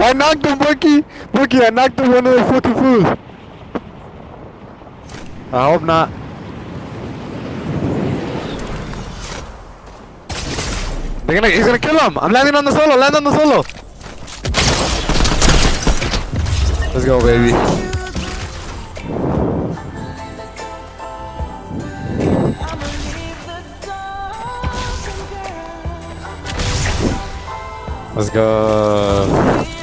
I knocked him, Bookie! Bookie, I knocked him of the fucking fools. I hope not. They're gonna, he's gonna kill him! I'm landing on the solo, land on the solo! Let's go, baby. Let's go.